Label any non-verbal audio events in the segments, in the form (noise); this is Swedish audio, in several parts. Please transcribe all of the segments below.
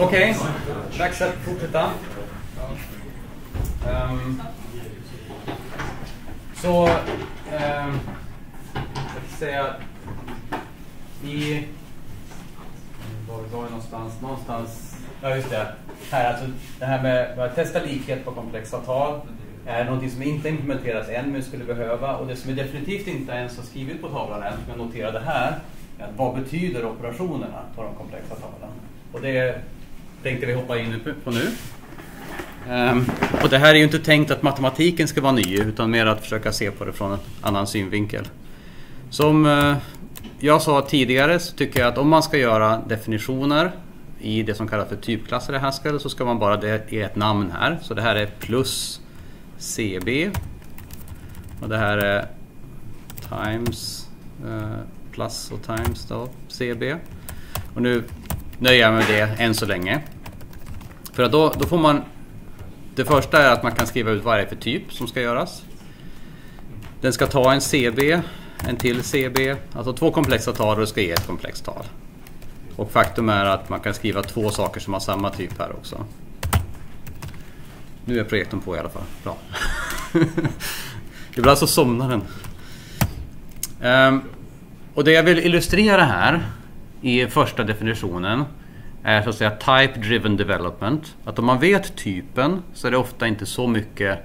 Okej, okay. dags att fortsätta. Um, så, um, jag ska säga i... Var var vi någonstans? Någonstans... Ja, just det. Här, alltså, det här med att testa likhet på komplexa tal är någonting som inte implementeras än men skulle behöva. Och det som är definitivt inte ens har skrivit på tavlan än, som jag noterade här, vad betyder operationerna på de komplexa talen? Och det tänkte vi hoppa in på nu. Um, och det här är ju inte tänkt att matematiken ska vara ny utan mer att försöka se på det från en annan synvinkel. Som uh, jag sa tidigare så tycker jag att om man ska göra definitioner i det som kallas för typklasser i Haskell så ska man bara ge ett namn här. Så det här är plus CB och det här är times uh, plus och times då, CB. Och nu nöjer jag mig med det än så länge. För att då, då får man det första är att man kan skriva ut vad det är för typ som ska göras. Den ska ta en CB, en till CB, alltså två komplexa tal och det ska ge ett komplext tal. Och faktum är att man kan skriva två saker som har samma typ här också. Nu är projektorn på i alla fall. Bra. (laughs) Ibland så somnar den. Um, och det jag vill illustrera här i första definitionen är så att säga type driven development. Att om man vet typen så är det ofta inte så mycket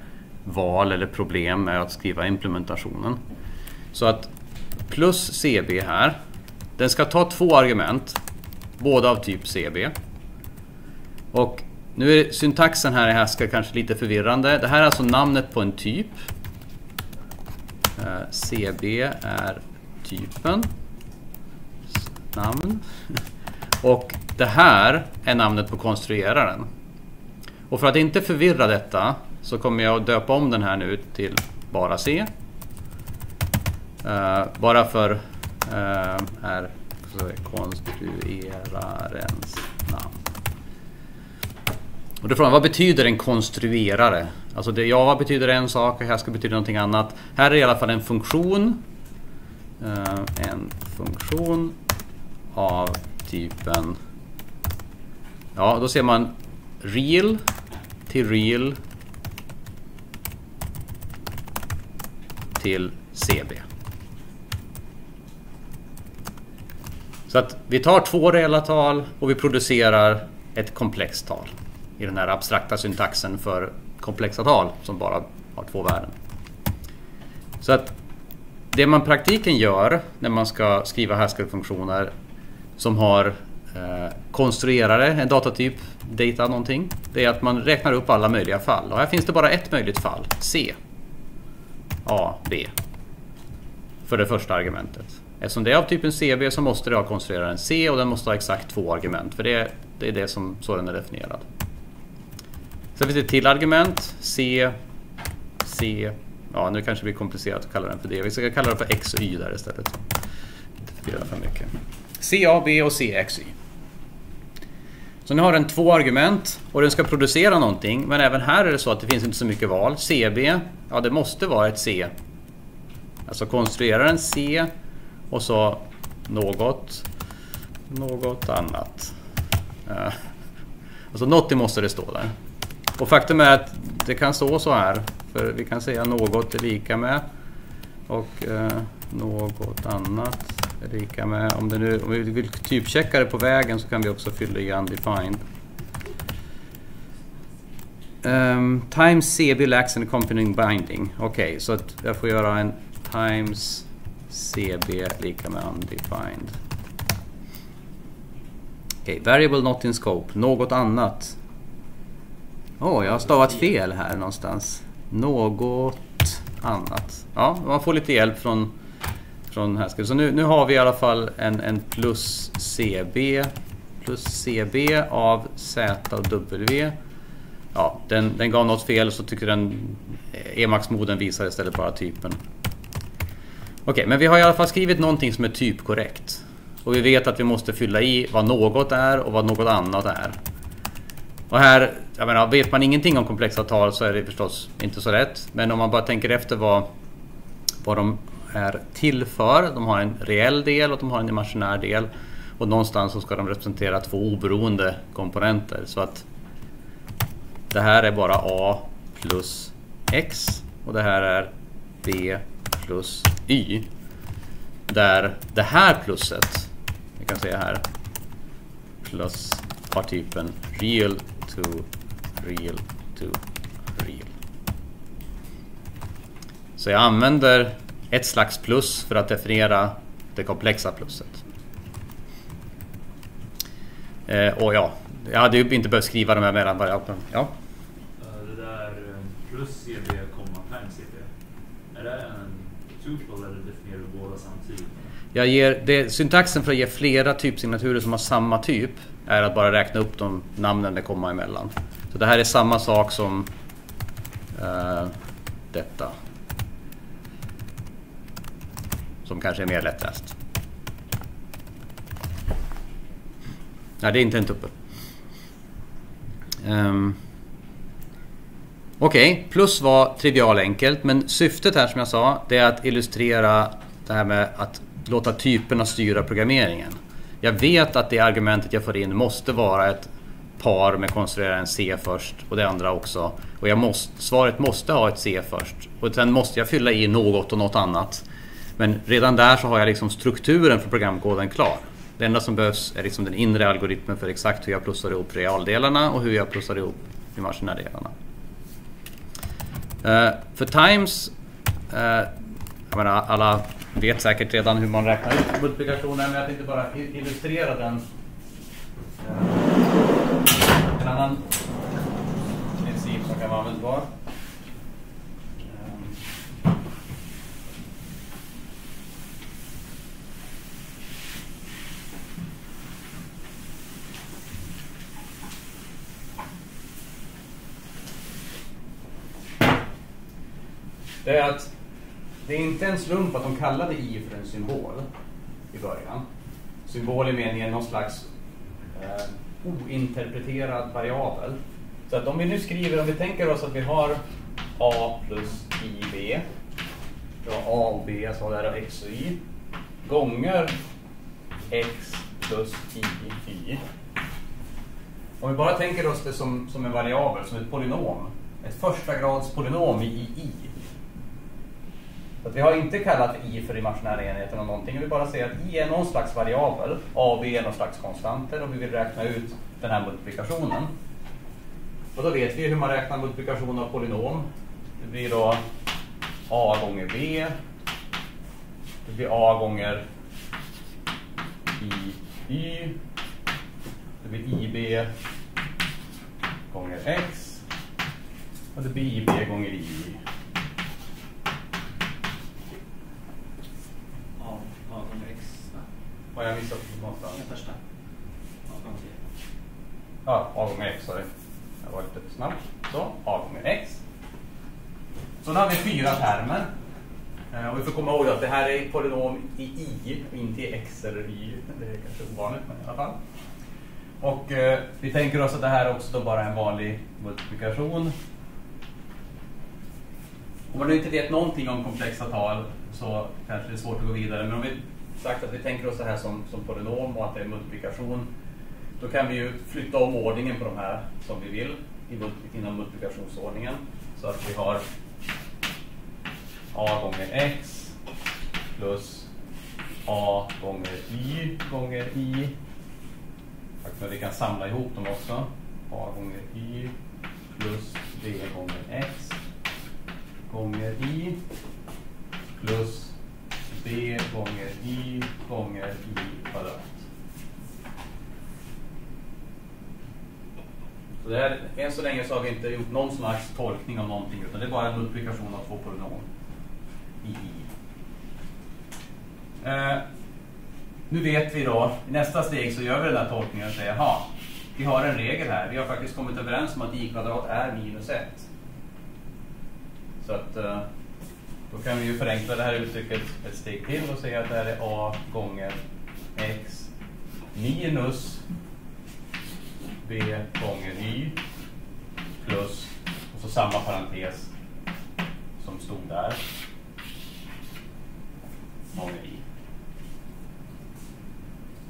val eller problem med att skriva implementationen. Så att plus CB här, den ska ta två argument, båda av typ CB. Och nu är syntaxen här i Haskell kanske lite förvirrande. Det här är alltså namnet på en typ. Eh, CB är typen. Namn. Och det här är namnet på konstrueraren. Och för att inte förvirra detta så kommer jag att döpa om den här nu till bara C. Uh, bara för uh, är konstruerarens namn. Och då frågar vad betyder en konstruerare? Alltså det, Java betyder en sak och här ska betyda någonting annat. Här är i alla fall en funktion. Eh, en funktion av typen Ja, då ser man real till real till CB. Så att vi tar två reella tal och vi producerar ett komplext tal i den här abstrakta syntaxen för komplexa tal som bara har två värden. Så att det man praktiken gör när man ska skriva Haskell-funktioner som har eh, konstruerare, en datatyp, data någonting. Det är att man räknar upp alla möjliga fall. Och här finns det bara ett möjligt fall. C. A, B. För det första argumentet. Eftersom det är av typen CB så måste det ha konstrueraren C och den måste ha exakt två argument. För det, det är det som så den är definierad. Sen finns det ett till argument. C, C. Ja, nu kanske det blir komplicerat att kalla den för det. Vi ska kalla den för X och Y där istället. För mycket. C, A, B och C, X, Y. Så nu har den två argument och den ska producera någonting. Men även här är det så att det finns inte så mycket val. CB, ja det måste vara ett C. Alltså konstruera en C och så något, något annat. Eh, alltså något måste det stå där. Och faktum är att det kan stå så här. För vi kan säga något är lika med och eh, något annat är lika med, om, det nu, om vi vill typchecka det på vägen så kan vi också fylla i undefined. Um, times CB lacks an accompanying binding. Okej, okay, så att jag får göra en times CB lika med undefined. Okej, okay, variable not in scope. Något annat. Åh, oh, jag har stavat fel här någonstans. Något annat. Ja, man får lite hjälp från från Haskell. Så nu, nu har vi i alla fall en, en plus CB plus CB av Z och W. Ja, den, den gav något fel så tycker den eh, Emax-moden visar istället bara typen. Okej, okay, men vi har i alla fall skrivit någonting som är typkorrekt. Och vi vet att vi måste fylla i vad något är och vad något annat är. Och här, jag menar, vet man ingenting om komplexa tal så är det förstås inte så rätt. Men om man bara tänker efter vad, vad de är till för. De har en reell del och de har en imaginär del. Och någonstans så ska de representera två oberoende komponenter. Så att det här är bara A plus X och det här är B plus Y. Där det här plusset, vi kan se här, plus har typen real to real to real. Så jag använder ett slags plus för att definiera det komplexa plusset. Eh, och ja, jag hade ju inte behövt skriva de här mellanvariablerna. Ja. Eh, det där eh, plus CB, times CB. Är det en tuple eller definierar du båda samtidigt? Jag ger, det, syntaxen för att ge flera typsignaturer som har samma typ är att bara räkna upp de namnen med komma emellan. Så det här är samma sak som uh, detta. Som kanske är mer lättläst. Nej, det är inte en tuppel. Um, Okej, okay, plus var trivial enkelt men syftet här som jag sa det är att illustrera det här med att låta typerna styra programmeringen. Jag vet att det argumentet jag får in måste vara ett par med konstruera en C först och det andra också. Och jag måste, svaret måste ha ett C först. Och sen måste jag fylla i något och något annat. Men redan där så har jag liksom strukturen för programkoden klar. Det enda som behövs är liksom den inre algoritmen för exakt hur jag plussar ihop realdelarna och hur jag plussar ihop de imaginära Uh, för times, uh, jag menar alla vet säkert redan hur man räknar ut multiplikationen men jag tänkte bara illustrera den. Eh, en annan princip som kan vara användbar. Eh, det är att det är inte en slump att de kallade i för en symbol i början. Symbol i meningen någon slags eh, ointerpreterad variabel. Så att om vi nu skriver, om vi tänker oss att vi har A plus IB, då A och B, alltså så där X och Y, gånger X plus I, Y. Om vi bara tänker oss det som, som en variabel, som ett polynom, ett första grads polynom i I, så vi har inte kallat i för imaginära enheter eller någonting. Vi bara säger att i är någon slags variabel. A och B är någon slags konstanter och vi vill räkna ut den här multiplikationen. Och då vet vi hur man räknar multiplikation av polynom. Det blir då A gånger B. Det blir A gånger i Y. Det blir IB gånger X. Och det blir IB gånger i. Har jag missat någonstans? Den första. Ja, A gånger X, sorry. Jag var lite snabb. Så, A gånger X. Så nu har vi fyra termer. Eh, och vi får komma ihåg att det här är polynom i i, inte i x eller y. Det är kanske ovanligt, men i alla fall. Och eh, vi tänker oss att det här är också då bara en vanlig multiplikation. Om man inte vet någonting om komplexa tal så kanske det är svårt att gå vidare. Men om vi sagt att vi tänker oss det här som, som polynom och att det är multiplikation. Då kan vi ju flytta om ordningen på de här som vi vill inom multiplikationsordningen. Så att vi har a gånger x plus a gånger y gånger i. Men vi kan samla ihop dem också. a gånger y plus b gånger x gånger i plus b gånger y gånger i kvadrat. Så det här, än så länge så har vi inte gjort någon slags tolkning av någonting utan det är bara en multiplikation av två polynomer i i. Eh, nu vet vi då, i nästa steg så gör vi den här tolkningen och säger jaha, vi har en regel här. Vi har faktiskt kommit överens om att i kvadrat är minus 1. Så att eh, då kan vi ju förenkla det här uttrycket ett steg till och säga att det här är a gånger x minus b gånger y plus, och så samma parentes som stod där, gånger i.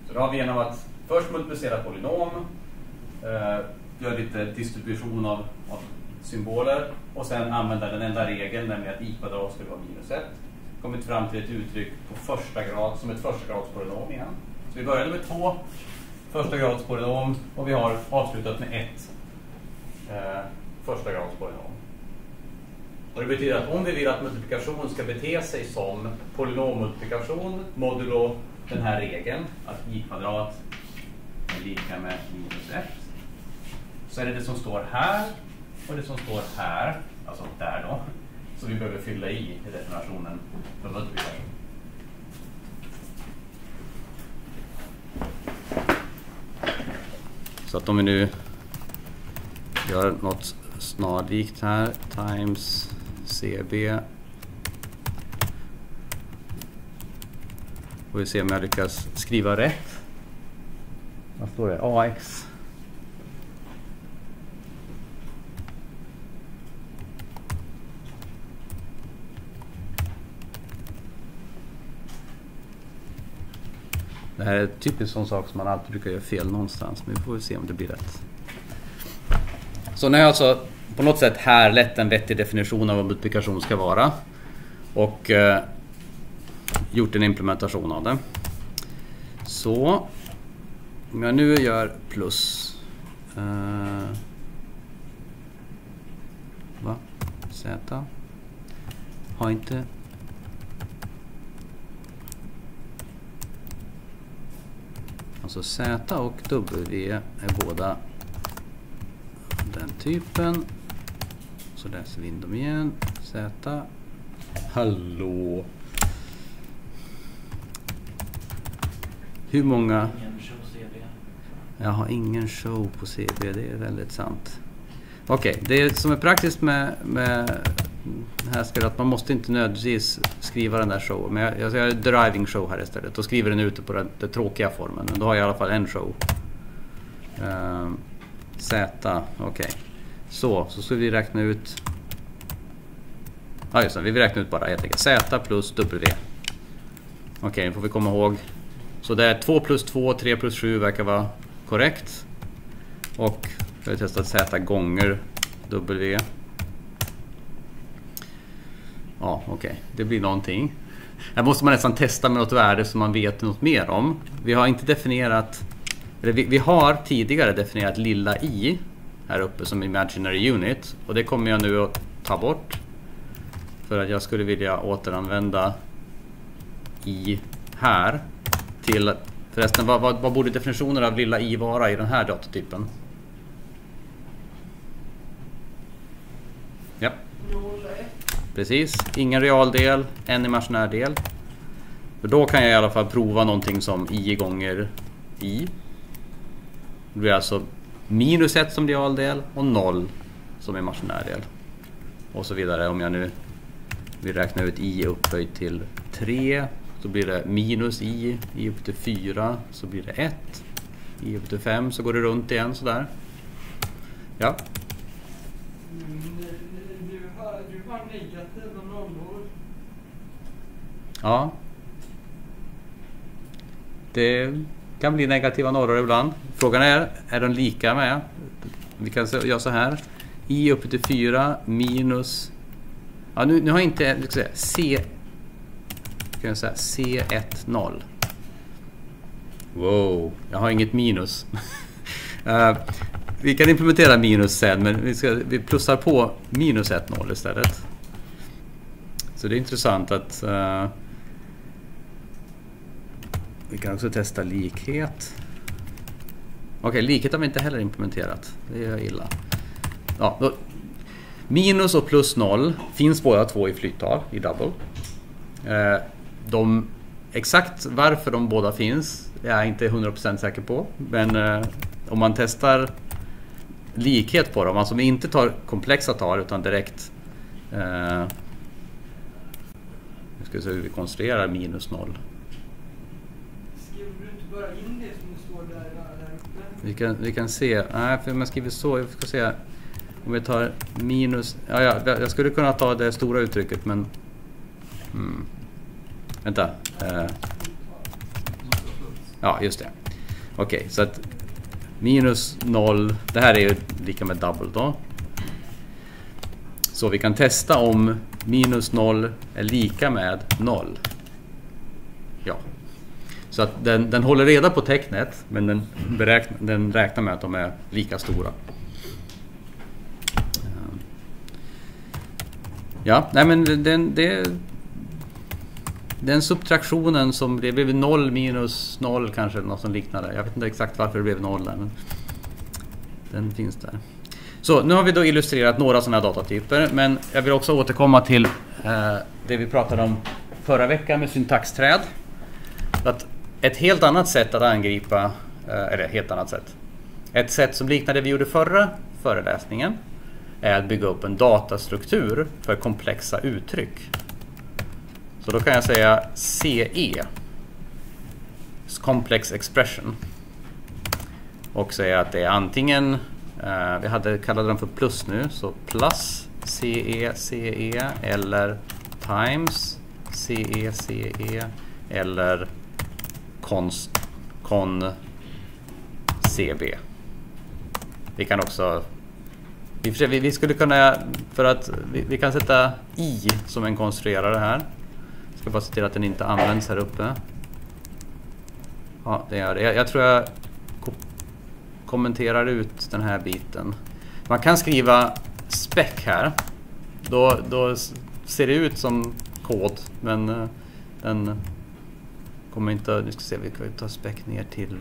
Så då har vi genom att först multiplicera polynom, eh, göra lite distribution av, av symboler och sen använda den enda regeln, nämligen att i kvadrat skulle vara minus 1. Kommit fram till ett uttryck på första grad som ett första igen. Så vi började med två första och vi har avslutat med ett eh, första. Och det betyder att om vi vill att multiplikation ska bete sig som polynommultiplikation modulo den här regeln, att i kvadrat är lika med minus 1, så är det det som står här och det som står här, alltså där då, som vi behöver fylla i i definitionen för multiplikation. Så att om vi nu gör något snarlikt här, times CB. Får vi se om jag lyckas skriva rätt. Vad står det? AX. Det här är typiskt en sån sak som man alltid brukar göra fel någonstans, men vi får väl se om det blir rätt. Så nu har jag alltså på något sätt härlett en vettig definition av vad multiplikation ska vara. Och eh, gjort en implementation av det. Så om jag nu gör plus eh, va? Z har inte Alltså Z och W är båda den typen. Så läser vi in dem igen. Z. Hallå. Hur många? Jag har ingen show på CB, det är väldigt sant. Okej, okay, det som är praktiskt med, med här ska det att man måste inte nödvändigtvis skriva den där showen. Men jag, jag gör driving show här istället och skriver den ute på den, den tråkiga formen. Men då har jag i alla fall en show. Uh, Z, okej. Okay. Så, så ska vi räkna ut... Ja just det, vi vill räkna ut bara helt enkelt. Z plus W. Okej, okay, nu får vi komma ihåg. Så det är 2 plus 2, 3 plus 7 verkar vara korrekt. Och vi har testat Z gånger W. Ja, okej. Okay. Det blir någonting. Här måste man nästan testa med något värde som man vet något mer om. Vi har inte definierat... Eller vi, vi har tidigare definierat lilla i här uppe som imaginary unit. Och det kommer jag nu att ta bort. För att jag skulle vilja återanvända i här till... Förresten, vad, vad, vad borde definitionen av lilla i vara i den här datatypen? Ja. Precis, ingen realdel, en imaginär del. För då kan jag i alla fall prova någonting som i gånger i. Det blir alltså minus 1 som realdel och 0 som imaginär del. Och så vidare. Om jag nu vill räkna ut i upphöjt till 3 så blir det minus i, i upp till 4 så blir det 1. I upp till 5 så går det runt igen sådär. Ja. Du negativ och nollor. Ja. Det kan bli negativa nollor ibland. Frågan är, är de lika med? Vi kan göra så här. i uppe till 4 minus... Ja, nu, nu har jag inte... Jag säga, C... Kan jag säga C1, 0. Wow, jag har inget minus. uh, (laughs) vi kan implementera minus sen, men vi, ska, vi plussar på minus 1,0 istället. Så det är intressant att... Uh, vi kan också testa likhet. Okej, okay, likhet har vi inte heller implementerat. Det är illa. Ja, då, minus och plus 0 finns båda två i flyttal, i double. Uh, de, exakt varför de båda finns är jag inte 100% säker på. Men uh, om man testar likhet på dem, alltså om vi inte tar komplexa tal utan direkt eh, nu ska vi se hur vi konstruerar minus 0. Skriver du inte bara in det som står där, där uppe? Vi kan, vi kan se, nej för man skriver så, vi ska se om vi tar minus, ja, ja jag skulle kunna ta det stora uttrycket men hmm. Vänta. Eh, ja just det. Okej, så att minus 0, det här är ju lika med double då. Så vi kan testa om minus 0 är lika med 0. Ja. Så att den, den håller reda på tecknet men den, beräkna, den räknar med att de är lika stora. Ja, nej men den, det, den subtraktionen som det blev 0 minus 0 kanske, eller något som liknande. Jag vet inte exakt varför det blev 0 där, men den finns där. Så nu har vi då illustrerat några sådana här datatyper, men jag vill också återkomma till eh, det vi pratade om förra veckan med syntaxträd. Att ett helt annat sätt att angripa, eh, eller helt annat sätt, ett sätt som liknar det vi gjorde förra föreläsningen är att bygga upp en datastruktur för komplexa uttryck. Så då kan jag säga CE, Complex Expression. Och säga att det är antingen, eh, vi hade kallade den för plus nu, så plus CE, CE eller times CE, CE eller const, con CB. Vi kan också vi, vi skulle kunna, för att vi, vi kan sätta i som en konstruerare här. Ska bara se till att den inte används här uppe. Ja, det gör det. Jag, jag tror jag ko kommenterar ut den här biten. Man kan skriva spec här. Då, då ser det ut som kod, men eh, den kommer inte... Nu ska se, vi kan ta spec ner till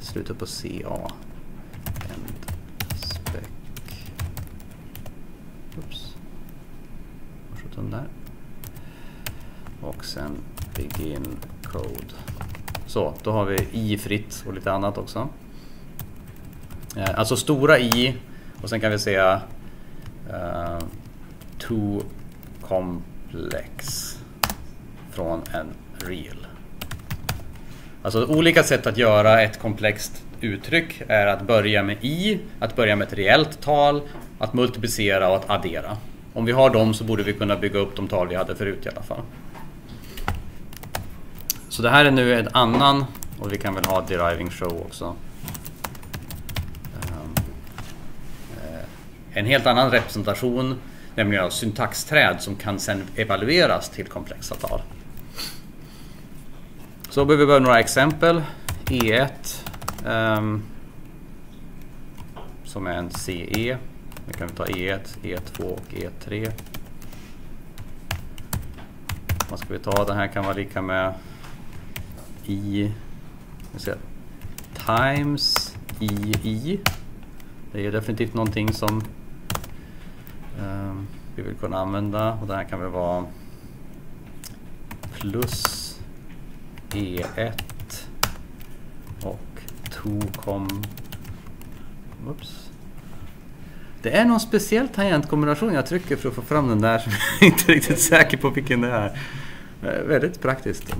slutet på CA. End spec. Oops. Där och sen begin code. Så, då har vi i-fritt och lite annat också. Eh, alltså stora i och sen kan vi säga eh, uh, to complex från en real. Alltså olika sätt att göra ett komplext uttryck är att börja med i, att börja med ett reellt tal, att multiplicera och att addera. Om vi har dem så borde vi kunna bygga upp de tal vi hade förut i alla fall. Så det här är nu en annan, och vi kan väl ha deriving show också. Ehm, eh, en helt annan representation, nämligen av syntaxträd som kan sedan evalueras till komplexa tal. Så behöver vi några exempel. E1 um, ehm, som är en CE. Vi kan ta E1, E2 e och E3. Vad ska vi ta? Den här kan vara lika med i ska, times i i. Det är definitivt någonting som um, vi vill kunna använda och det här kan väl vara plus e1 och tocom Oops. Det är någon speciell tangentkombination jag trycker för att få fram den där som jag inte är riktigt säker på vilken det är. Eh, väldigt praktiskt.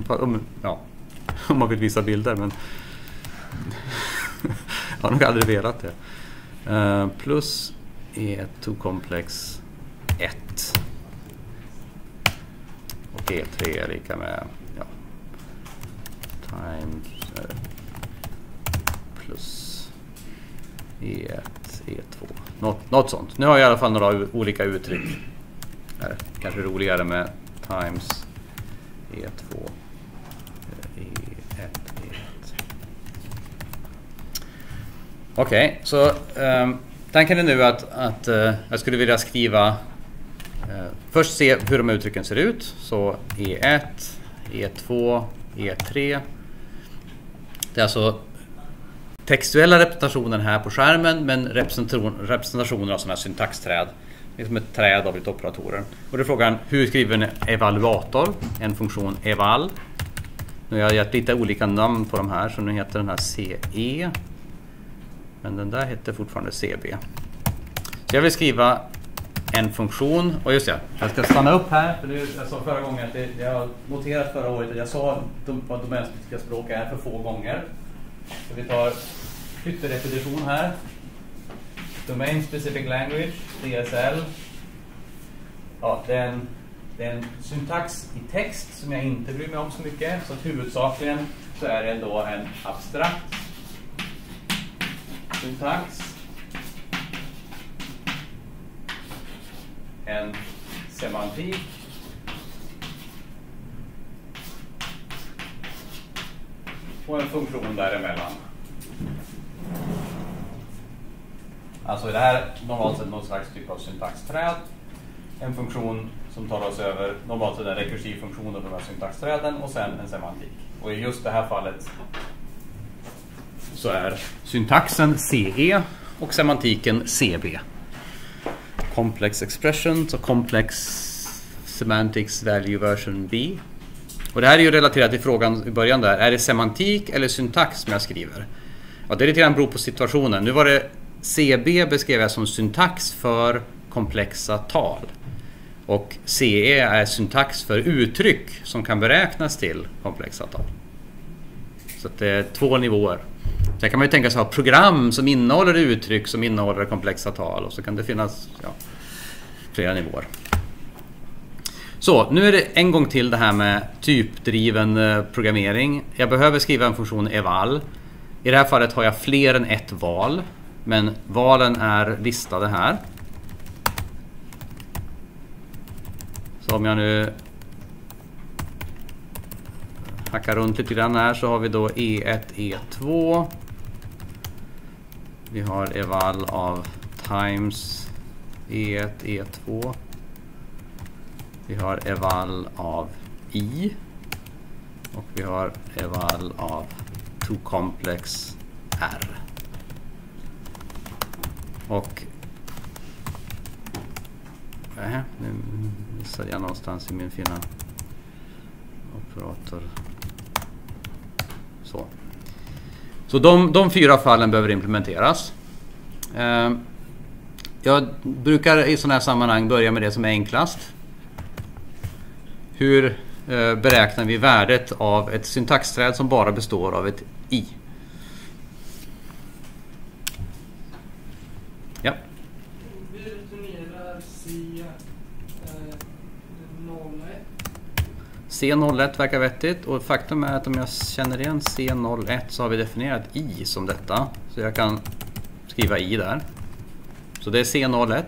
Ja, (laughs) om man vill visa bilder. Men (laughs) jag har nog aldrig velat det. Uh, plus E2 komplex 1. Och E3 är lika med ja, times uh, plus E1, E2. E något, något sånt. Nu har jag i alla fall några olika uttryck. Här. Kanske roligare med times E2 Okej, okay, så um, tanken är nu att, att uh, jag skulle vilja skriva uh, Först se hur de uttrycken ser ut. Så E1, E2, E3. Det är alltså textuella representationen här på skärmen men representation, representationer av sådana här syntaxträd. Det är som ett träd av lite operatorer. Och då är frågan, hur skriver en evaluator? En funktion eval. Nu har jag gett lite olika namn på de här så nu heter den här CE men den där hette fortfarande CB. Så jag vill skriva en funktion. Och just det, jag ska stanna upp här. För det, jag sa förra gången att det, jag har noterat förra året att jag sa vad domänspecifika språk är för få gånger. Så vi tar ytterrepetition här. Domain Specific Language, DSL. Ja, det, är en, det är en syntax i text som jag inte bryr mig om så mycket. Så huvudsakligen så är det då en abstrakt syntax. En semantik. Och en funktion däremellan. Alltså är det här normalt sett någon slags typ av syntaxträd. En funktion som tar oss över normalt sett en rekursiv funktion av de här syntaxträden och sen en semantik. Och i just det här fallet så är syntaxen CE och semantiken CB. Complex Expressions och Complex Semantics Value Version B. Och det här är ju relaterat till frågan i början där, är det semantik eller syntax som jag skriver? Ja, det är lite grann beror på situationen. Nu var det CB beskrev jag som syntax för komplexa tal. Och CE är syntax för uttryck som kan beräknas till komplexa tal. Så det är två nivåer. Sen kan man ju tänka sig ha program som innehåller uttryck som innehåller komplexa tal och så kan det finnas ja, flera nivåer. Så, nu är det en gång till det här med typdriven eh, programmering. Jag behöver skriva en funktion eval. I det här fallet har jag fler än ett val, men valen är listade här. Så om jag nu hackar runt lite grann här så har vi då E1, E2. Vi har eval av times E1, E2. E vi har eval av i. Och vi har eval av toComplex R. Och... Äh, nu missade jag någonstans i min fina operator. Så, så de, de fyra fallen behöver implementeras. Eh, jag brukar i sådana här sammanhang börja med det som är enklast. Hur eh, beräknar vi värdet av ett syntaxträd som bara består av ett i? Ja. Vi returnerar C eh, 01. C01 verkar vettigt och faktum är att om jag känner igen C01 så har vi definierat i som detta. Så jag kan skriva i där. Så det är C01.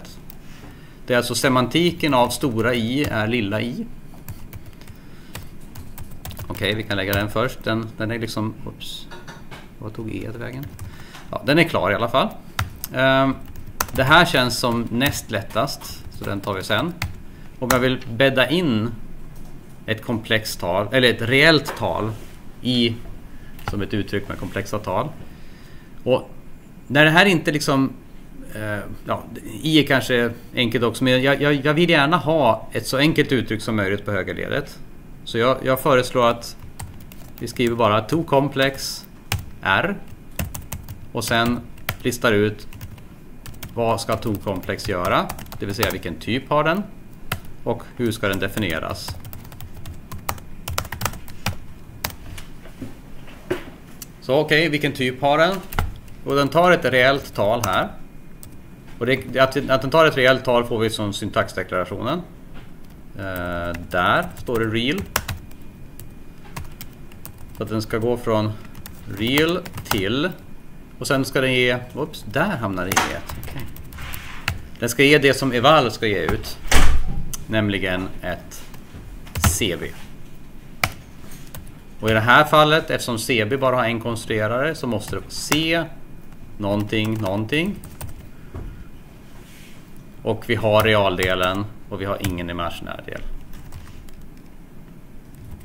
Det är alltså semantiken av stora i är lilla i. Okej, vi kan lägga den först. Den, den är liksom... Oops. Vad tog e vägen? Ja, den är klar i alla fall. Ehm, det här känns som näst lättast, så den tar vi sen. Om jag vill bädda in ett komplext tal, eller ett reellt tal i som ett uttryck med komplexa tal. Och när det här inte liksom eh, ja, i är kanske enkelt också, men jag, jag, jag, vill gärna ha ett så enkelt uttryck som möjligt på högerledet. Så jag, jag föreslår att vi skriver bara to complex R och sen listar ut vad ska to complex göra, det vill säga vilken typ har den och hur ska den definieras. Så okej, okay, vilken typ har den? Och den tar ett reellt tal här. Och det, att, att den tar ett reellt tal får vi som syntaxdeklarationen. Eh, där står det real. Så att den ska gå från real till och sen ska den ge, oops, där hamnar det i ett. Okay. Den ska ge det som eval ska ge ut. Nämligen ett CV. Och i det här fallet, eftersom CB bara har en konstruerare, så måste det vara C någonting, någonting. Och vi har realdelen och vi har ingen imaginär del.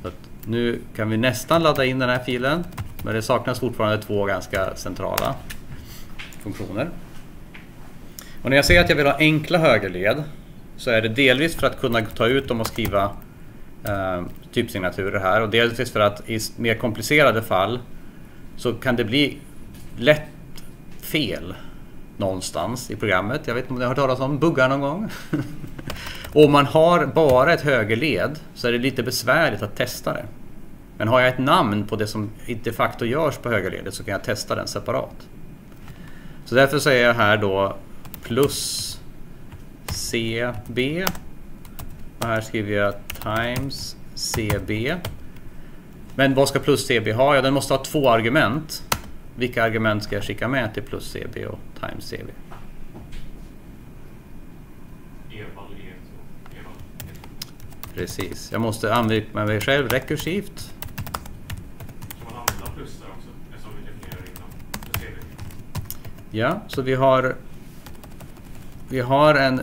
Så nu kan vi nästan ladda in den här filen, men det saknas fortfarande två ganska centrala funktioner. Och när jag säger att jag vill ha enkla högerled så är det delvis för att kunna ta ut dem och skriva eh, typsignaturer här och delvis för att i mer komplicerade fall så kan det bli lätt fel någonstans i programmet. Jag vet inte om ni har hört talas om buggar någon gång? (laughs) om man har bara ett högerled så är det lite besvärligt att testa det. Men har jag ett namn på det som de facto görs på högerledet så kan jag testa den separat. Så därför säger jag här då plus CB och här skriver jag times CB Men vad ska plus CB ha? Ja, den måste ha två argument. Vilka argument ska jag skicka med till plus CB och times CB? Eval E2. Eval E2. Precis, jag måste använda mig själv rekursivt. Kan man använda plus där också? Eftersom vi definierar innan. Då ser vi. Ja, så vi har Vi har en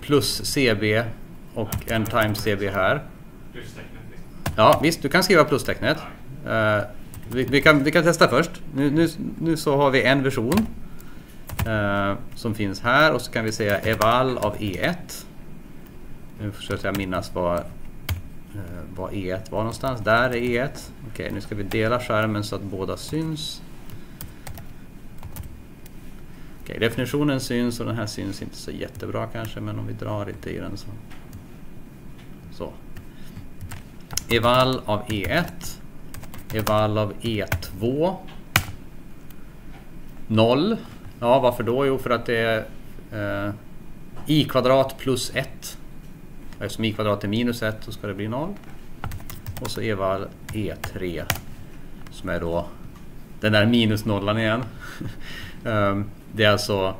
plus CB och en times CB här. Plustecknet liksom. Ja, visst, du kan skriva plustecknet. Eh, vi, vi, kan, vi kan testa först. Nu, nu, nu så har vi en version eh, som finns här och så kan vi säga eval av E1. Nu försöker jag minnas var, eh, var E1 var någonstans. Där är E1. Okej, nu ska vi dela skärmen så att båda syns. Okej, definitionen syns och den här syns inte så jättebra kanske, men om vi drar lite i den så. Så. Eval av E1. Eval av E2. 0. Ja, varför då? Jo, för att det är eh, i kvadrat plus 1. Eftersom i kvadrat är minus 1 så ska det bli 0. Och så eval E3 som är då den där minus nollan igen. (laughs) Ehm, det är alltså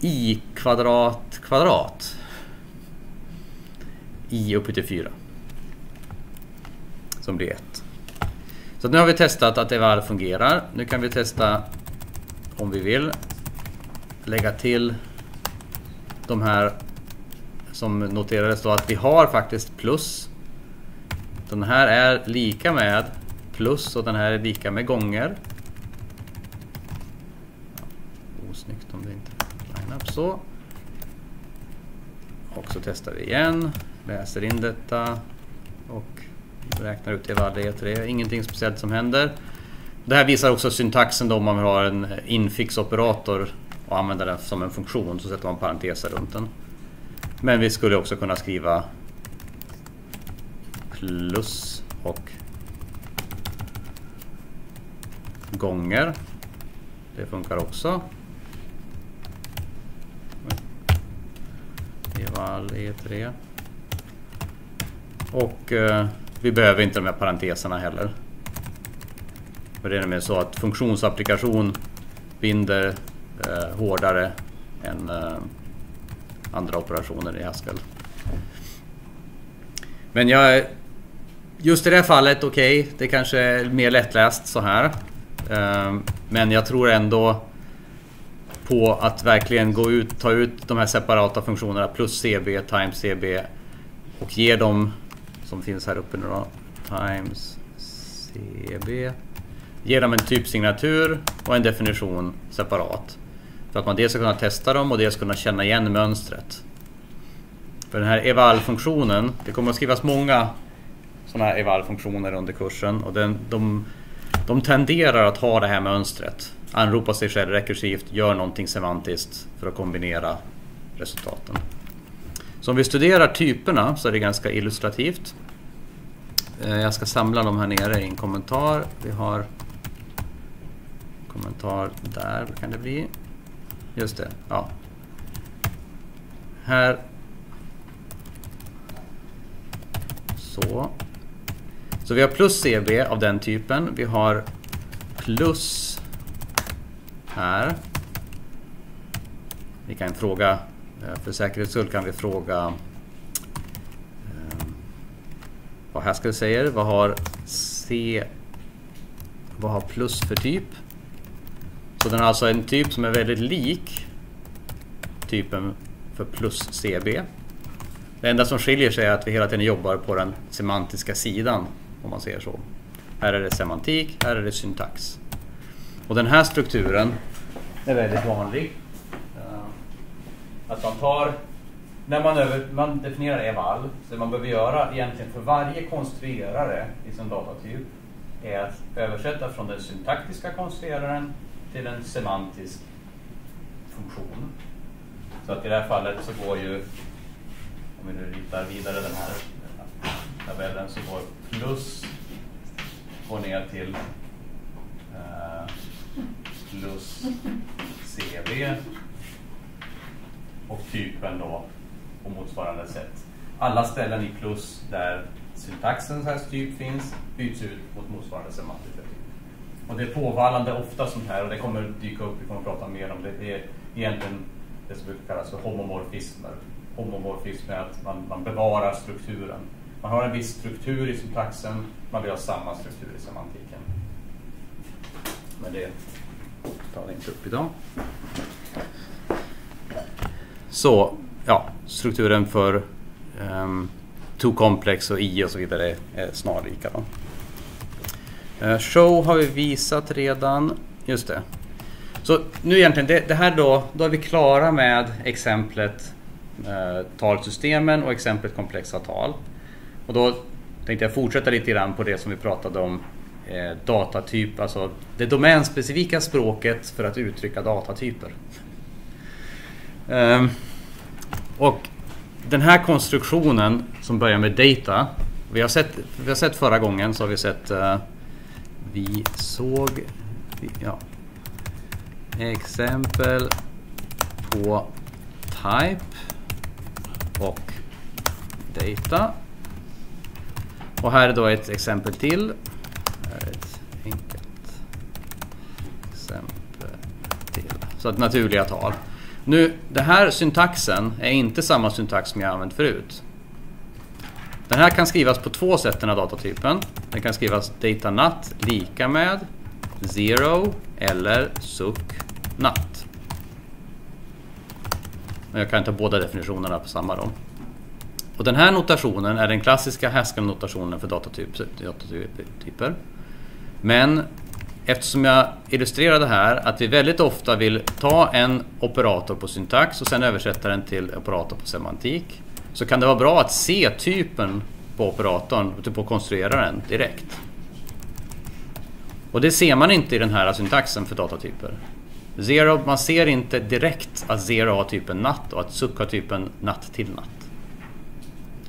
i kvadrat kvadrat. I uppe till 4. Som blir 1. Så nu har vi testat att eval fungerar. Nu kan vi testa om vi vill lägga till de här som noterades då att vi har faktiskt plus. Den här är lika med plus och den här är lika med gånger. Osnyggt om det inte line up så. Och så testar vi igen, läser in detta och räknar ut eval E3. Ingenting speciellt som händer. Det här visar också syntaxen då om man har en infix-operator och använder den som en funktion så sätter man parenteser runt den. Men vi skulle också kunna skriva plus och gånger. Det funkar också. Eval E3. Och eh, vi behöver inte de här parenteserna heller. För det är nämligen så att funktionsapplikation binder eh, hårdare än eh, andra operationer i Haskell. Men jag... Just i det här fallet, okej, okay, det kanske är mer lättläst så här. Eh, men jag tror ändå på att verkligen gå ut, ta ut de här separata funktionerna plus CB, times CB och ge dem som finns här uppe nu då, times CB Ge dem en typsignatur och en definition separat. För att man dels ska kunna testa dem och dels kunna känna igen mönstret. För den här eval-funktionen, det kommer att skrivas många sådana här eval-funktioner under kursen och den, de, de tenderar att ha det här mönstret. Anropa sig själv rekursivt, gör någonting semantiskt för att kombinera resultaten. Så om vi studerar typerna så är det ganska illustrativt. Eh, jag ska samla dem här nere i en kommentar. Vi har kommentar där vad kan det bli. Just det, ja. Här. Så. Så vi har plus CB av den typen. Vi har plus här. Vi kan fråga, Eh, för säkerhets skull kan vi fråga ehm, vad Haskell säger. Vad har C vad har plus för typ? Så den har alltså en typ som är väldigt lik typen för plus CB. Det enda som skiljer sig är att vi hela tiden jobbar på den semantiska sidan, om man säger så. Här är det semantik, här är det syntax. Och den här strukturen är väldigt vanlig. Att man tar, när man, över, man definierar eval, så det man behöver göra egentligen för varje konstruerare i sin datatyp är att översätta från den syntaktiska konstrueraren till en semantisk funktion. Så att i det här fallet så går ju, om vi nu ritar vidare den här tabellen, så går plus går ner till eh, plus CV och typen då på motsvarande sätt. Alla ställen i plus där syntaxens typ finns byts ut mot motsvarande semantiska typ. Och det är påfallande ofta sånt här och det kommer dyka upp, vi kommer prata mer om det. Det är egentligen det som brukar kallas för homomorfismer. Homomorfism är att man, man bevarar strukturen. Man har en viss struktur i syntaxen, man vill ha samma struktur i semantiken. Men det tar vi inte upp idag. Så, ja, strukturen för um, complex och i och så vidare är snarlika. Då. Uh, eh, show har vi visat redan. Just det. Så nu egentligen, det, det här då, då är vi klara med exemplet uh, talsystemen och exemplet komplexa tal. Och då tänkte jag fortsätta lite grann på det som vi pratade om eh, datatyp, alltså det domänspecifika språket för att uttrycka datatyper. Ehm, och den här konstruktionen som börjar med data, vi har sett, vi har sett förra gången så har vi sett, uh, vi såg, ja, exempel på type och data. Och här är då ett exempel till. Här är ett enkelt exempel till. Så att naturliga tal. Nu, den här syntaxen är inte samma syntax som jag använt förut. Den här kan skrivas på två sätt den här datatypen. Den kan skrivas datanut lika med zero eller suck nut. Jag kan ta båda definitionerna på samma då. Och den här notationen är den klassiska Haskell-notationen för datatyper. Men eftersom jag illustrerade här att vi väldigt ofta vill ta en operator på syntax och sen översätta den till operator på semantik så kan det vara bra att se typen på operatorn, typ på konstrueraren direkt. Och det ser man inte i den här syntaxen för datatyper. Zero, man ser inte direkt att zero har typen natt och att suck har typen natt till natt.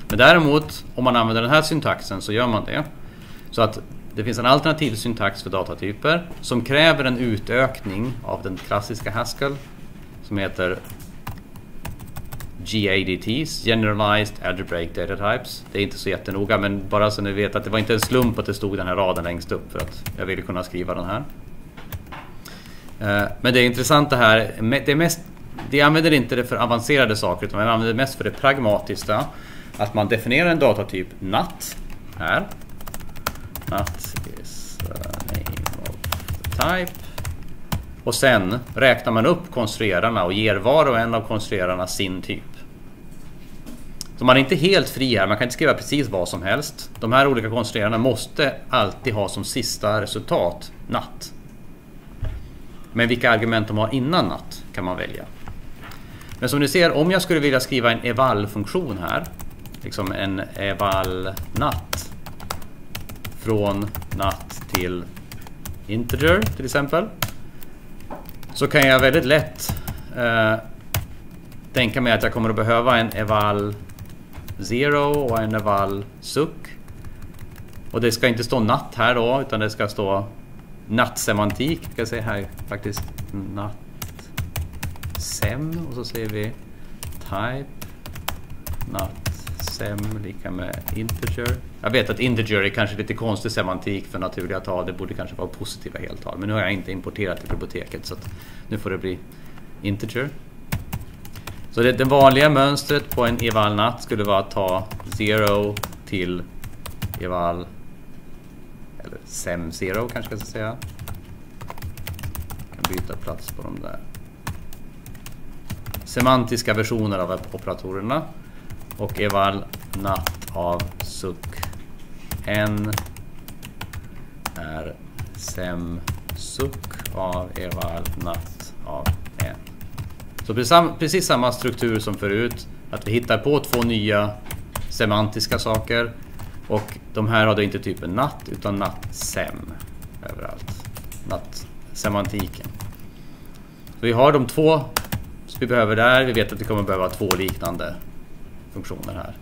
Men däremot, om man använder den här syntaxen så gör man det. Så att det finns en alternativ syntax för datatyper som kräver en utökning av den klassiska Haskell som heter GADTs, Generalized Algebraic Data Types. Det är inte så jättenoga men bara så ni vet att det var inte en slump att det stod den här raden längst upp för att jag ville kunna skriva den här. Eh, men det intressanta här, det är mest, de använder inte det för avancerade saker utan man använder det mest för det pragmatiska att man definierar en datatyp NAT här. NAT is the name of the type. Och sen räknar man upp konstruerarna och ger var och en av konstruerarna sin typ. Så man är inte helt fri här, man kan inte skriva precis vad som helst. De här olika konstruerarna måste alltid ha som sista resultat natt. Men vilka argument de har innan natt kan man välja. Men som ni ser, om jag skulle vilja skriva en eval-funktion här liksom en eval natt från natt till integer till exempel så kan jag väldigt lätt eh, tänka mig att jag kommer att behöva en eval 0 och en eval suck och det ska inte stå natt här då utan det ska stå nattsemantik. Ska jag säga här faktiskt nattsem och så säger vi type natt sem lika med integer. Jag vet att integer är kanske lite konstig semantik för naturliga tal. Det borde kanske vara positiva heltal. Men nu har jag inte importerat till biblioteket så nu får det bli integer. Så det, det vanliga mönstret på en eval natt skulle vara att ta 0 till eval eller sem 0 kanske jag ska säga. Jag kan byta plats på de där. Semantiska versioner av operatorerna och eval natt av suck n är sem suck av eval natt av n. Så precis samma struktur som förut. Att vi hittar på två nya semantiska saker. Och de här har då inte typen natt utan natt-sem överallt. Natt-semantiken. Så vi har de två som vi behöver där. Vi vet att vi kommer behöva två liknande funktioner här.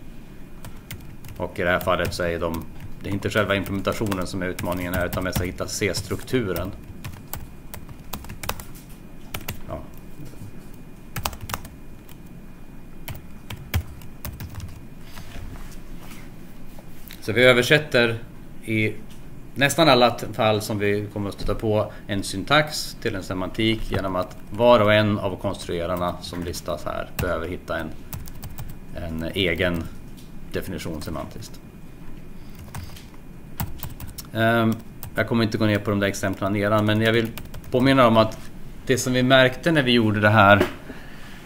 Och i det här fallet så är de, det är inte själva implementationen som är utmaningen här utan mest att hitta C-strukturen. Ja. Så vi översätter i nästan alla fall som vi kommer att stöta på en syntax till en semantik genom att var och en av konstruerarna som listas här behöver hitta en, en egen definition semantiskt. Ehm, jag kommer inte gå ner på de där exemplen nedan men jag vill påminna om att det som vi märkte när vi gjorde det här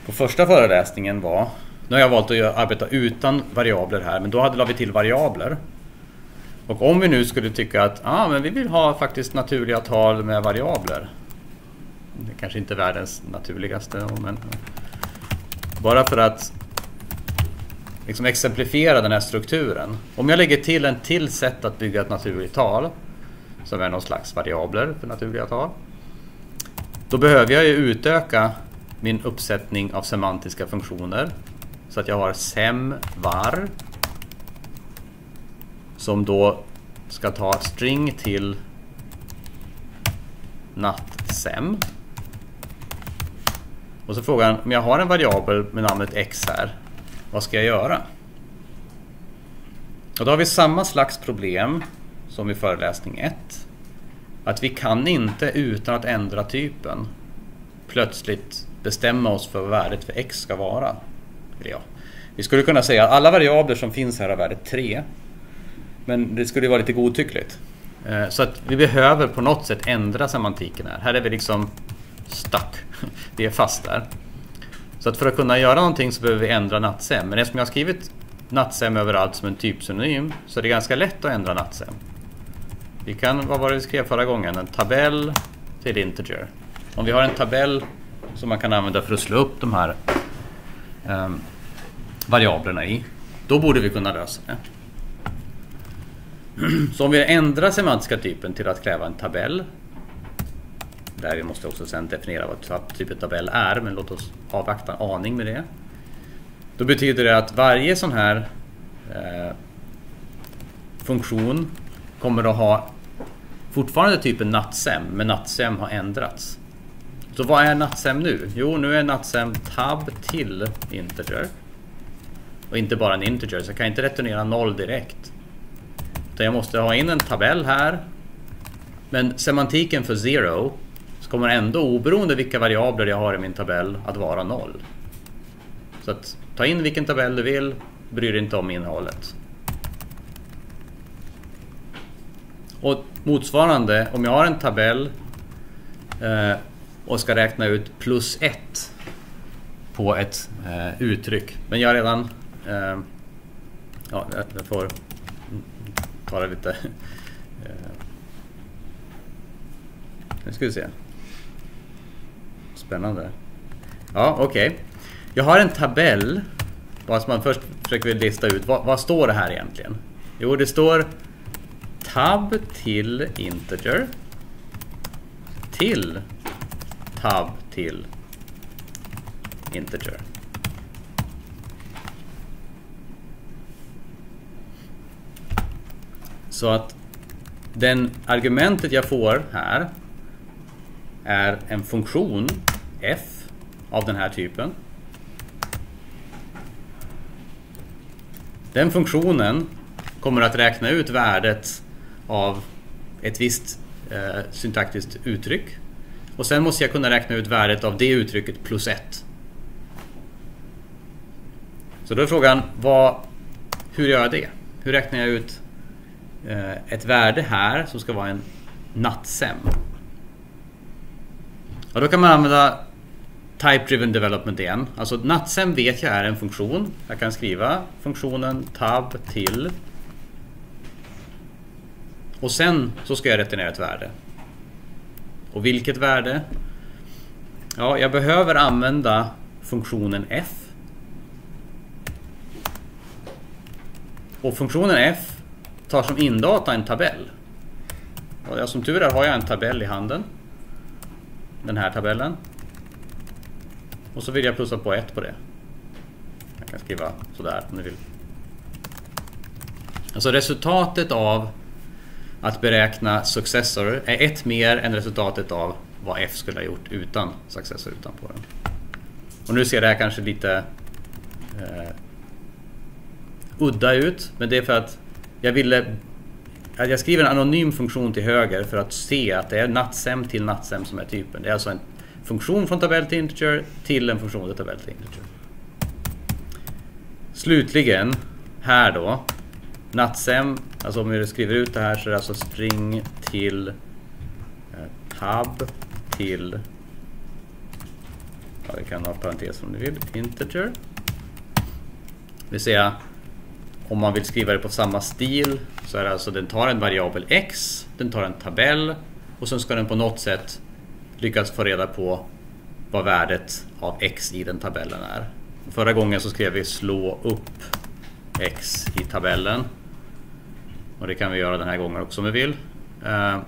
på första föreläsningen var nu har jag valt att arbeta utan variabler här men då hade la vi till variabler. Och om vi nu skulle tycka att ah, men vi vill ha faktiskt naturliga tal med variabler. Det kanske inte är världens naturligaste men bara för att liksom exemplifiera den här strukturen. Om jag lägger till en till sätt att bygga ett naturligt tal som är någon slags variabler för naturliga tal. Då behöver jag ju utöka min uppsättning av semantiska funktioner så att jag har sem var som då ska ta string till nattsem. Och så frågan om jag har en variabel med namnet x här, vad ska jag göra? Och då har vi samma slags problem som i föreläsning 1. Att vi kan inte utan att ändra typen plötsligt bestämma oss för vad värdet för x ska vara. ja, vi skulle kunna säga att alla variabler som finns här har värdet 3. Men det skulle vara lite godtyckligt. Eh, så att vi behöver på något sätt ändra semantiken här. Här är vi liksom stuck. (laughs) Vi är fast där. Så att för att kunna göra någonting så behöver vi ändra nattsem. Men eftersom jag har skrivit nattsem överallt som en typsynonym så är det ganska lätt att ändra nattsem. Vi kan, vad var det vi skrev förra gången? En tabell till integer. Om vi har en tabell som man kan använda för att slå upp de här um, variablerna i, då borde vi kunna lösa det. Så om vi ändrar semantiska typen till att kräva en tabell, där vi måste också sen definiera vad typ-, typ av tabell är, men låt oss avvakta en aning med det. Då betyder det att varje sån här eh, funktion kommer att ha fortfarande typen nattsem, men nattsem har ändrats. Så vad är nattsem nu? Jo, nu är nattsem tab till integer. Och inte bara en integer, så jag kan inte returnera noll direkt. Utan jag måste ha in en tabell här. Men semantiken för zero kommer ändå oberoende vilka variabler jag har i min tabell att vara noll. Så att ta in vilken tabell du vill, bryr dig inte om innehållet. Och motsvarande, om jag har en tabell eh, och ska räkna ut plus ett på ett eh, uttryck. Men jag har redan... Eh, ja, jag får ta det lite... Eh, nu ska vi se. Spännande. Ja, okej. Okay. Jag har en tabell. Alltså man först försöker lista ut. Vad, vad står det här egentligen? Jo, det står tab till integer till tab till integer. Så att den argumentet jag får här är en funktion f av den här typen. Den funktionen kommer att räkna ut värdet av ett visst eh, syntaktiskt uttryck. Och sen måste jag kunna räkna ut värdet av det uttrycket plus ett. Så då är frågan, vad, hur gör jag det? Hur räknar jag ut eh, ett värde här som ska vara en nattsem? Och då kan man använda Type Driven Development igen. Alltså nattsem vet jag är en funktion. Jag kan skriva funktionen tab till och sen så ska jag returnera ett värde. Och vilket värde? Ja, jag behöver använda funktionen f. Och funktionen f tar som indata en tabell. Och jag, som tur är har jag en tabell i handen. Den här tabellen. Och så vill jag plussa på ett på det. Jag kan skriva sådär om ni vill. Alltså resultatet av att beräkna successor är ett mer än resultatet av vad F skulle ha gjort utan successor utanpå den. Och nu ser det här kanske lite eh, udda ut, men det är för att jag ville att jag skriver en anonym funktion till höger för att se att det är natsem till natsem som är typen. Det är alltså en funktion från tabell till integer till en funktion från tabell till integer. Slutligen, här då. Natsem, alltså om vi skriver ut det här så är det alltså string till eh, tab till ja, vi kan ha parentes om ni vill, integer. Det vill säga om man vill skriva det på samma stil så är det alltså den tar en variabel x, den tar en tabell och sen ska den på något sätt lyckas få reda på vad värdet av x i den tabellen är. Förra gången så skrev vi slå upp x i tabellen. Och det kan vi göra den här gången också om vi vill. Eh,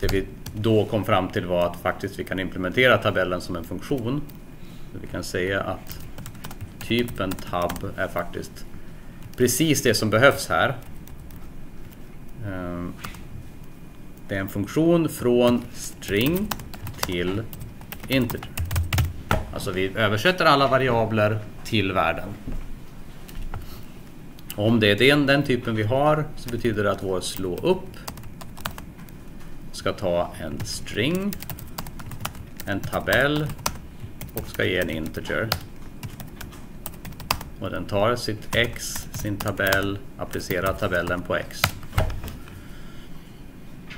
det vi då kom fram till var att faktiskt vi kan implementera tabellen som en funktion. Vi kan säga att typen tab är faktiskt precis det som behövs här. Eh, det är en funktion från string till integer. Alltså vi översätter alla variabler till värden. Om det är den, den typen vi har så betyder det att vår slå upp ska ta en string, en tabell och ska ge en integer. Och den tar sitt x, sin tabell, applicerar tabellen på x.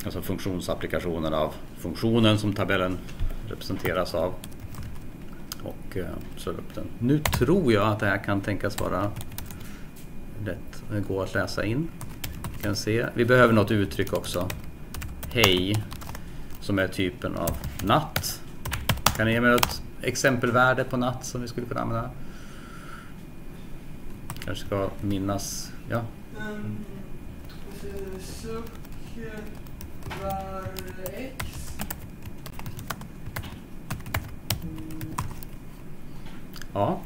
Alltså funktionsapplikationen av funktionen som tabellen representeras av. Och eh, slår upp den. Nu tror jag att det här kan tänkas vara lätt att gå att läsa in. Vi kan se. Vi behöver något uttryck också. Hej, som är typen av natt. Kan ni ge mig något exempelvärde på natt som vi skulle kunna använda? Kanske ska minnas, ja. Um, var x. Ja.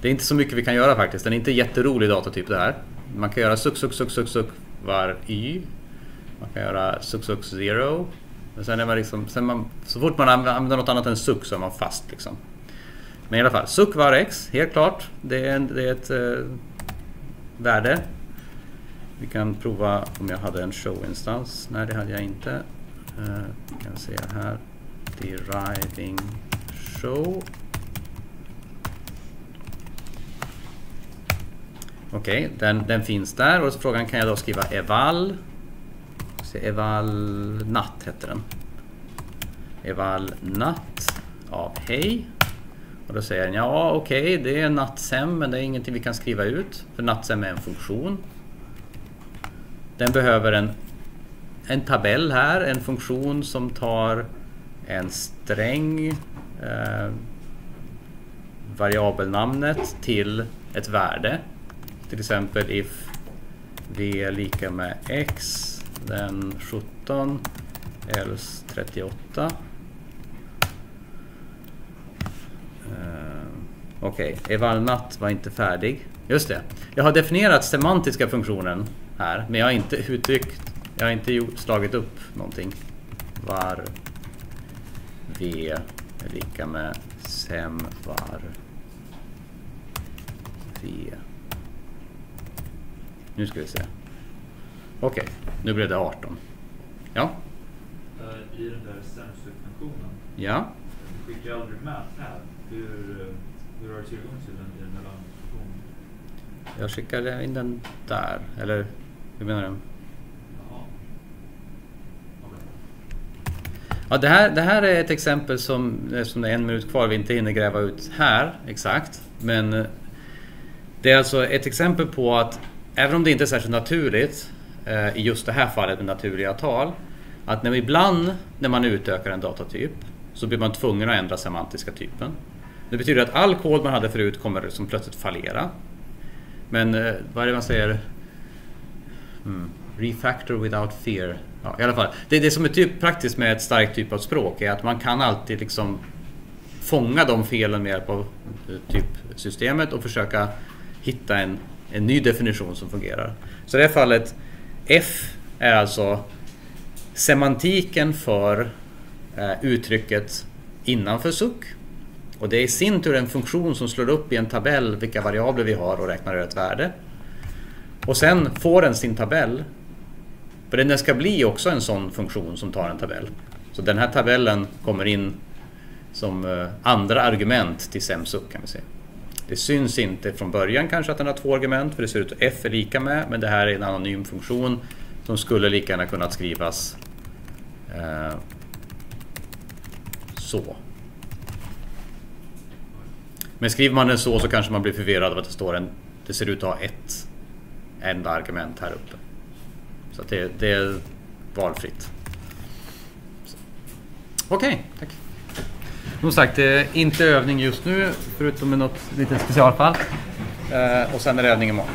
Det är inte så mycket vi kan göra faktiskt. Den är inte jätterolig datatyp det här. Man kan göra suck, suck, suck, suck, suck var y. Man kan göra suck, suck, zero. Men sen är man liksom, sen man, så fort man använder något annat än suck så är man fast liksom. Men i alla fall, suck var x, helt klart. Det är, en, det är ett eh, värde. Vi kan prova om jag hade en show-instans. Nej, det hade jag inte. Uh, kan se här. Deriving show. Okej, okay, den, den finns där och så frågan kan jag då skriva eval. Eval natt heter den. Eval natt av hej. Och då säger den ja okej okay, det är nattsem men det är ingenting vi kan skriva ut för nattsem är en funktion. Den behöver en, en tabell här, en funktion som tar en sträng eh, variabelnamnet till ett värde. Till exempel if v är lika med x Den 17 else 38 eh, Okej, okay. evalnat var inte färdig. Just det. Jag har definierat semantiska funktionen här, men jag har inte uttryckt, jag har inte gjort, slagit upp någonting. Var v är lika med sem var v. Nu ska vi se. Okej, okay. nu blev det 18. Ja? Uh, I den där sem-funktionen. Ja? Du skickar aldrig med här. Hur, eh, hur har du tillgång till den i den här funktionen? Jag skickade in den där, eller hur menar du? Ja, det, här, det här är ett exempel som, som det är en minut kvar, vi inte hinner gräva ut här exakt. Men eh, det är alltså ett exempel på att även om det inte är särskilt naturligt eh, i just det här fallet med naturliga tal, att när ibland när man utökar en datatyp så blir man tvungen att ändra semantiska typen. Det betyder att all kod man hade förut kommer liksom plötsligt fallera. Men eh, vad är det man säger? Mm. Refactor without fear. Ja, I alla fall, det, det som är typ praktiskt med ett starkt typ av språk är att man kan alltid liksom fånga de felen med hjälp av eh, typ typsystemet och försöka hitta en, en ny definition som fungerar. Så i det här fallet, F är alltså semantiken för eh, uttrycket innanför suck och det är i sin tur en funktion som slår upp i en tabell vilka variabler vi har och räknar ut ett värde. Och sen får den sin tabell. För den ska bli också en sån funktion som tar en tabell. Så den här tabellen kommer in som eh, andra argument till SEMSUK kan vi se. Det syns inte från början kanske att den har två argument för det ser ut att F är lika med men det här är en anonym funktion som skulle lika gärna kunnat skrivas eh, så. Men skriver man den så så kanske man blir förvirrad av att det står en det ser ut att ha ett enda argument här uppe. Så att det, det är valfritt. Okej, okay, tack. Som sagt, det är inte övning just nu förutom i något litet specialfall. Eh, och sen är det övning imorgon.